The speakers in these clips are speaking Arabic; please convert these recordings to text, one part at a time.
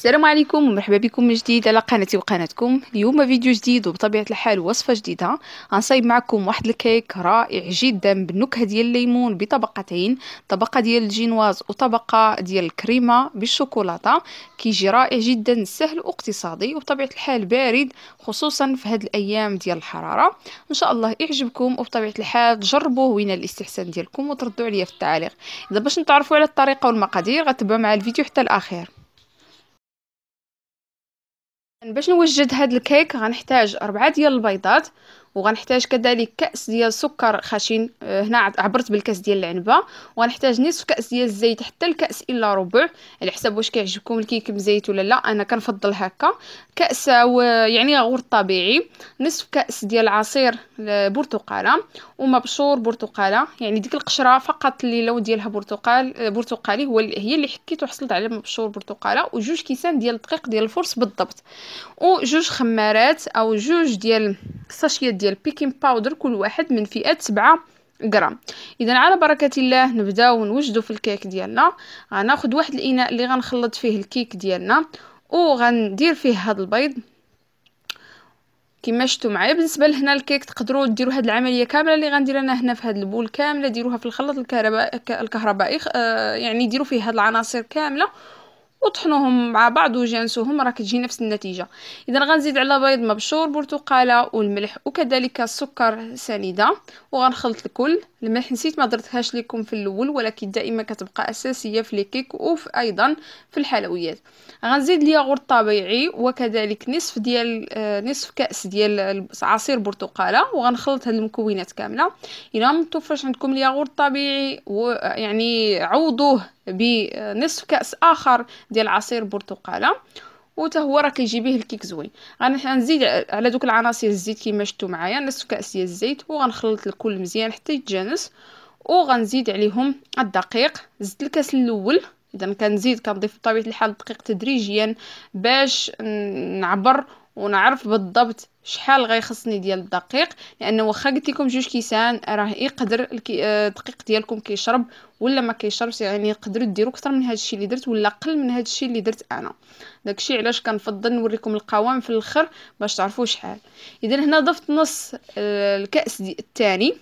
السلام عليكم ومرحبا بكم من جديد على قناتي وقناتكم. اليوم فيديو جديد وبطبيعة الحال وصفة جديدة. غنصايب معكم واحد الكيك رائع جدا بالنكهة ديال الليمون بطبقتين طبقة ديال الجينواز وطبقة ديال الكريمة بالشوكولاتة. كيجي رائع جدا سهل واقتصادي وبطبيعة الحال بارد خصوصا في هذه الأيام ديال الحرارة. إن شاء الله يعجبكم وبطبيعة الحال تجربوه وين الاستحسان ديالكم وتردوا عليا في التعاليق إذا باش نتعرفوا على الطريقة والمقادير غتبعوا مع الفيديو حتى الأخير. باش نوجد هاد الكيك غنحتاج أربعة ديال البيضات. وغنحتاج كذلك كأس ديال السكر خشن آه، هنا عبرت بالكأس ديال العنبة. وغنحتاج نصف كأس ديال الزيت حتى الكأس إلا ربع على حسب واش كيعجبكم الكيك مزيت ولا لا. أنا كنفضل هكا. كأس يعني ياغورت طبيعي. نصف كأس ديال عصير برتقاله ومبشور برتقالة. يعني ديك القشرة فقط اللي لون ديالها برتقال برتقالي هو هي اللي حكيت وحصلت على مبشور برتقالة. وجوج كيسان ديال الدقيق ديال ال force بالضبط. وجوج خمارات أو جوج ديال ساشيات ديال baking powder كل واحد من فئة 7 غرام. اذا على بركة الله نبداو نوجدوا في الكيك ديالنا. غناخذ واحد الإناء اللي غنخلط فيه الكيك ديالنا وغندير فيه هذا البيض. كما شفتوا معايا بالنسبة لهنا الكيك تقدروا ديروا هذه العملية كاملة اللي غندير أنا هنا في هذا البول كاملة ديروها في الخلاط الكهربائي الكهربائي آه يعني ديروا فيه هذه العناصر كاملة. وطحنوهم مع بعض وجانسوهم راه كتجي نفس النتيجة. اذا غنزيد على بيض مبشور برتقالة والملح وكذلك السكر سنيدة وغنخلط الكل. الملح نسيت ما درتهاش لكم في الأول ولكن دائما كتبقى أساسية في الكيك وفي أيضا في الحلويات. غنزيد الياغورت الطبيعي وكذلك نصف ديال آه نصف كأس ديال عصير برتقالة وغنخلط هاد المكونات كاملة. الا ما متوفرش عندكم الياغورت الطبيعي ويعني عوضوه بنصف كأس آخر ديال عصير برتقالة. وتا هو راه كيجي به الكيك زوين. غنزيد على دوك العناصر الزيت كيما شفتوا معايا نصف كأس ديال الزيت وغنخلط الكل مزيان حتى يتجانس. وغنزيد عليهم الدقيق زدت الكاس الأول. إذا كنزيد كنضيف بطبيعة الحال الدقيق تدريجيا باش نعبر. ونعرف بالضبط شحال غيخصني ديال الدقيق لأن واخا قلت لكم جوج كيسان راه يقدر آه، الدقيق ديالكم كيشرب ولا ما كيشربش يعني يقدروا ديروا أكثر من هذا الشيء اللي درت ولا أقل من هذا الشيء اللي درت أنا. داكشي علاش كنفضل نوريكم القوام في الأخر باش تعرفوا شحال. إذا هنا ضفت نص آه، الكأس الثاني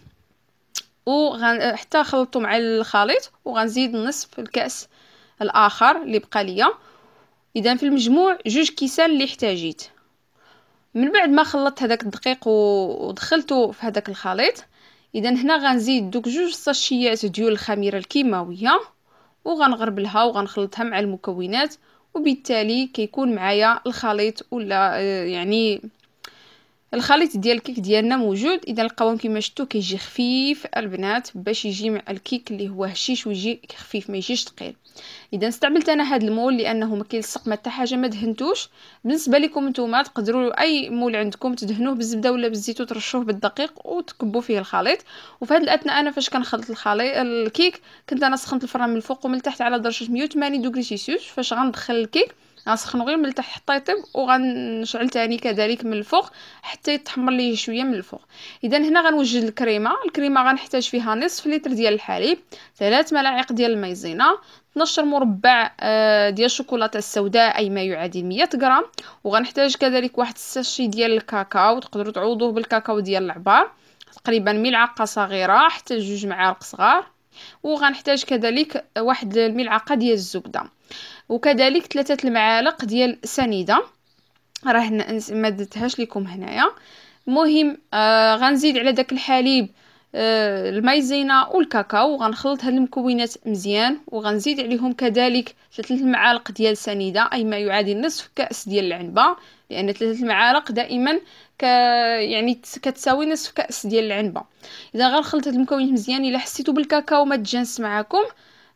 وحتى خلطته مع الخليط وغنزيد نصف الكأس الآخر اللي بقى ليا. إذا في المجموع جوج كيسان اللي احتاجيت. من بعد ما خلطت هذاك الدقيق ودخلته في هذاك الخليط اذا هنا غنزيد دوك جوج ساشيات ديال الخميرة الكيماوية وغنغربلها وغنخلطها مع المكونات وبالتالي كيكون معايا الخليط ولا آه، يعني الخليط ديال الكيك ديالنا موجود. إذا القوام كما شفتوا كيجي خفيف البنات باش يجي مع الكيك اللي هو هشيش ويجي خفيف ما يجيش ثقيل إذا استعملت أنا هذا ال moule لأنه ما كيلصق ما حتى حاجة ما دهنتوش. بالنسبة لكم نتوما تقدروا أي moule عندكم تدهنوه بالزبدة ولا بالزيت وترشوه بالدقيق وتكبوا فيه الخليط. وفي هذه الأثناء أنا فاش كنخلط الخليط الكيك كنت أنا سخنت الفران من الفوق ومن التحت على درجة 180 degrés Celsius. فاش غندخل الكيك غنسخنو غير من التحت حتى يطيب وغنشعل تاني كذلك من الفوق حتى يتحمر ليه شوية من الفوق. اذا هنا غنوجد الكريمة. الكريمة غنحتاج فيها نصف لتر ديال الحليب ثلاث ملاعق ديال المايزينا 12 مربع آه، ديال الشوكولاتة السوداء أي ما يعادل 100 غرام وغنحتاج كذلك واحد الساشي ديال الكاكاو. تقدروا تعوضوه بالكاكاو ديال العبار تقريبا ملعقة صغيرة حتى جوج معالق صغار. وغنحتاج كذلك واحد الملعقة ديال الزبدة. وكذلك ثلاثة المعالق ديال سنيدة. راه ما درتهاش لكم هنايا. المهم آه غنزيد على داك الحليب آه المايزينا والكاكاو. وغنخلط هاد المكونات مزيان وغنزيد عليهم كذلك ثلاثة المعالق ديال سنيدة. أي ما يعادل نصف كأس ديال العنبة. لأن ثلاثة المعالق دائما ك يعني كتساوي نصف كأس ديال العنبة. إذا غنخلط هاد المكونات مزيان إلا حسيتو بالكاكاو ما تجانس معاكم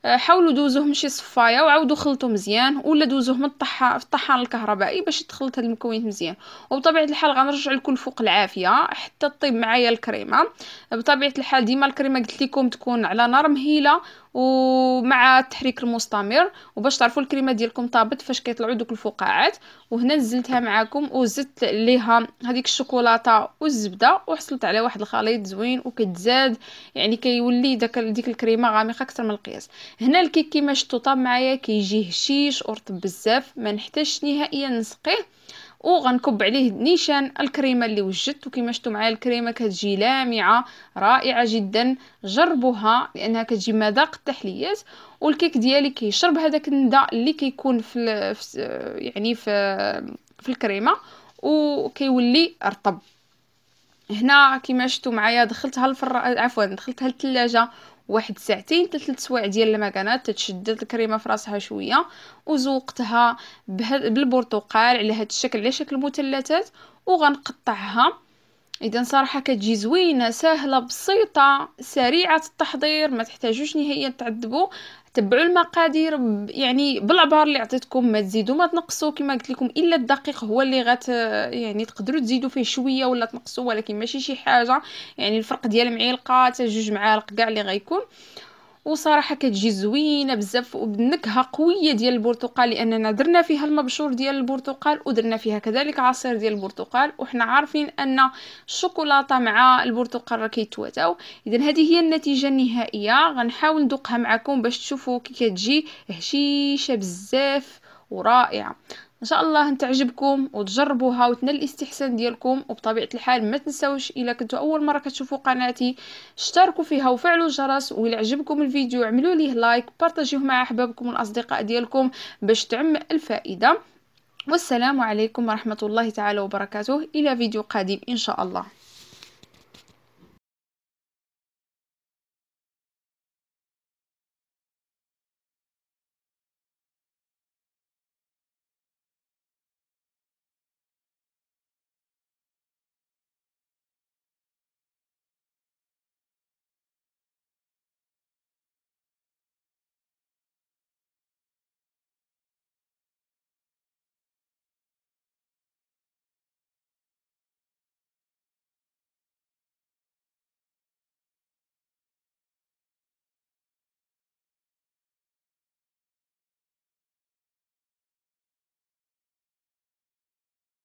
آه، حاولوا دوزوه من شي صفاية وعاودوا خلطوا مزيان ولا دوزوه من الطحان في الطحان الكهربائي باش تخلط هاد المكونات مزيان. وبطبيعة الحال غنرجع الكل فوق العافية حتى طيب معايا الكريمة. بطبيعة الحال ديما الكريمة قلت لكم تكون على نار مهيلة ومع التحريك المستمر وباش تعرفوا الكريمه ديالكم طابت فاش كيطلعوا دوك الفقاعات. وهنا نزلتها معكم وزدت ليها هذيك الشوكولاتة والزبدة وحصلت على واحد الخليط زوين وكتزاد. يعني كيولي داك ديك الكريمة غامقة أكثر من القياس. هنا الكيك كيما شفتوا طاب معايا كيجي هشيش ورطب بزاف ما نحتاجش نهائيا نسقيه. وغنكب عليه نيشان الكريمة اللي وجدت وكما شفتوا معايا الكريمة كتجي لامعة رائعة جدا جربوها لأنها كتجي مذاق التحليات والكيك ديالي كيشرب هذاك الندى اللي كيكون في, في يعني في في الكريمة وكيولي رطب هنا كما شفتوا معايا دخلتها الفر عفوا دخلتها للثلاجه واحد ساعتين ثلاث سوايع ديال المكانات تتشدد الكريمة في راسها شوية وزوقتها بالبرتقال على هذا الشكل على شكل مثلثات وغنقطعها. إذا صراحة كتجي زوينه سهلة بسيطة سريعة التحضير ما تحتاجوش نهائيا تعذبوا. تبعوا المقادير يعني بالعبار اللي عطيتكم ما تزيدوا ما تنقصوا. كما قلت لكم إلا الدقيق هو اللي غت يعني تقدروا تزيدوا فيه شوية ولا تنقصوا ولكن ماشي شي حاجة. يعني الفرق ديال معلقة حتى جوج معالق كاع اللي غيكون. وصراحة كتجي زوينة بزاف وبنكهة قوية ديال البرتقال لأننا درنا فيها المبشور ديال البرتقال ودرنا فيها كذلك عصير ديال البرتقال وحنا عارفين أن الشوكولاتة مع البرتقال راه كيتواتاو. اذا هذه هي النتيجة النهائية. غنحاول ندوقها معكم باش تشوفوا كي كتجي هشيشة بزاف ورائعة. إن شاء الله تعجبكم وتجربوها وتنال الاستحسان ديالكم وبطبيعة الحال ما تنساوش إلا كنتوا أول مرة كتشوفوا قناتي. اشتركوا فيها وفعلوا الجرس والى عجبكم الفيديو اعملوا ليه لايك بارطاجيوه مع أحبابكم والأصدقاء ديالكم باش تعم الفائدة. والسلام عليكم ورحمة الله تعالى وبركاته. إلى فيديو قادم إن شاء الله.